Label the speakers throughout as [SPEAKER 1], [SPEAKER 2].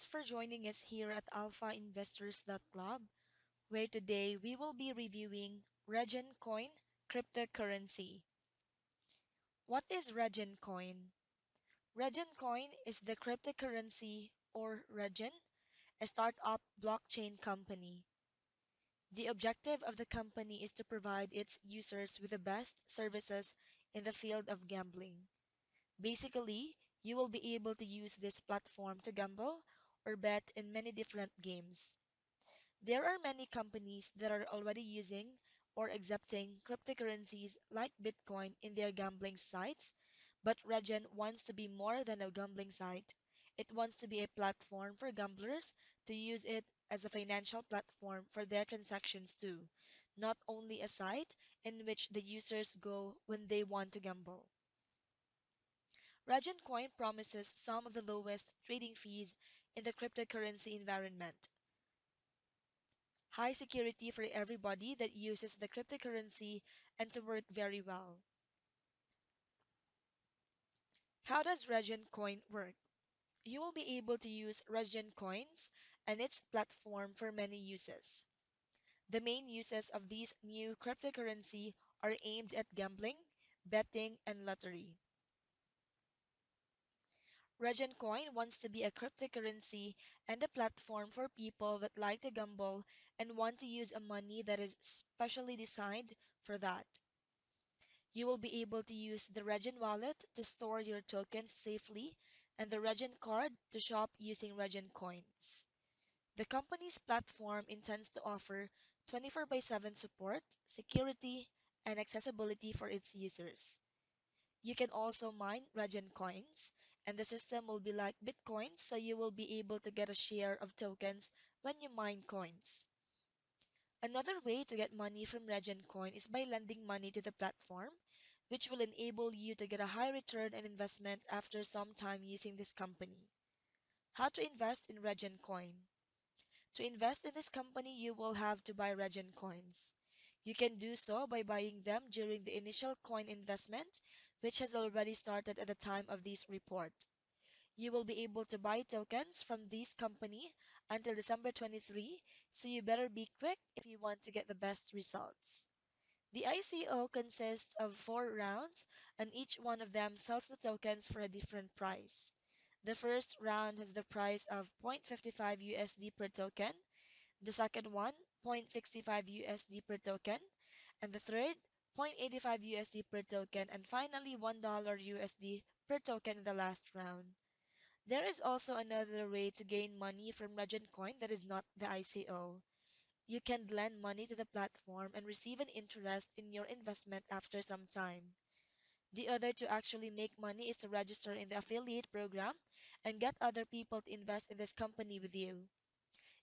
[SPEAKER 1] thanks for joining us here at Alpha Investors Club, where today we will be reviewing Regen Coin cryptocurrency. What is Regen Coin? Regen Coin is the cryptocurrency or Regen, a startup blockchain company. The objective of the company is to provide its users with the best services in the field of gambling. Basically, you will be able to use this platform to gamble or bet in many different games. There are many companies that are already using or accepting cryptocurrencies like Bitcoin in their gambling sites, but Regen wants to be more than a gambling site. It wants to be a platform for gamblers to use it as a financial platform for their transactions too, not only a site in which the users go when they want to gamble. Regen Coin promises some of the lowest trading fees in the cryptocurrency environment. High security for everybody that uses the cryptocurrency and to work very well. How does Regen Coin work? You will be able to use Regen Coins and its platform for many uses. The main uses of these new cryptocurrency are aimed at gambling, betting, and lottery. Regen Coin wants to be a cryptocurrency and a platform for people that like to gamble and want to use a money that is specially designed for that. You will be able to use the Regen wallet to store your tokens safely and the Regen card to shop using Regen coins. The company's platform intends to offer 24 by 7 support, security, and accessibility for its users. You can also mine Regen coins, and the system will be like Bitcoin, so you will be able to get a share of tokens when you mine coins. Another way to get money from Regen Coin is by lending money to the platform, which will enable you to get a high return on investment after some time using this company. How to invest in Regen Coin? To invest in this company, you will have to buy Regen coins. You can do so by buying them during the initial coin investment, which has already started at the time of this report. You will be able to buy tokens from this company until December 23, so you better be quick if you want to get the best results. The ICO consists of four rounds, and each one of them sells the tokens for a different price. The first round has the price of 0.55 USD per token, the second one 0.65 USD per token, and the third 0.85 USD per token, and finally $1 USD per token in the last round. There is also another way to gain money from Regen Coin that is not the ICO. You can lend money to the platform and receive an interest in your investment after some time. The other to actually make money is to register in the affiliate program and get other people to invest in this company with you.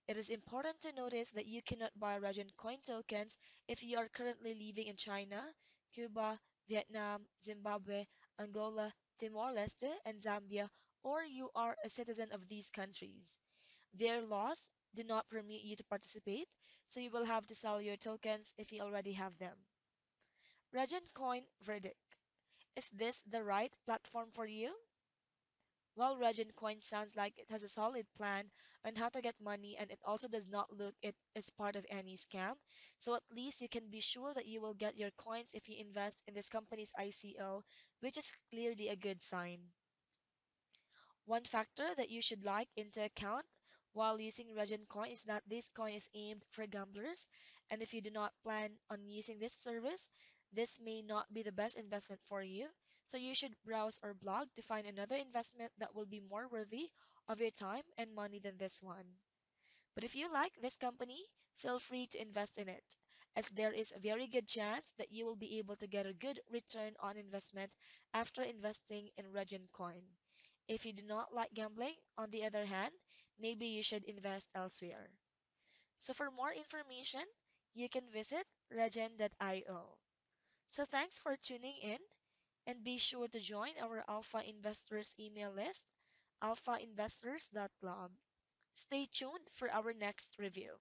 [SPEAKER 1] It is important to notice that you cannot buy Regen Coin tokens if you are currently living in China, Cuba, Vietnam, Zimbabwe, Angola, Timor-Leste, and Zambia, or you are a citizen of these countries. Their laws do not permit you to participate, so you will have to sell your tokens if you already have them. Regen Coin verdict. Is this the right platform for you? Well, Regen Coin sounds like it has a solid plan on how to get money and it also does not look it as part of any scam. So at least you can be sure that you will get your coins if you invest in this company's ICO, which is clearly a good sign. One factor that you should like into account while using Regen Coin is that this coin is aimed for gamblers, and if you do not plan on using this service, this may not be the best investment for you. So you should browse or blog to find another investment that will be more worthy of your time and money than this one. But if you like this company, feel free to invest in it, as there is a very good chance that you will be able to get a good return on investment after investing in Regen Coin. If you do not like gambling, on the other hand, maybe you should invest elsewhere. So for more information, you can visit regen.io. So thanks for tuning in and be sure to join our Alpha Investors email list, alphainvestors.club. Stay tuned for our next review.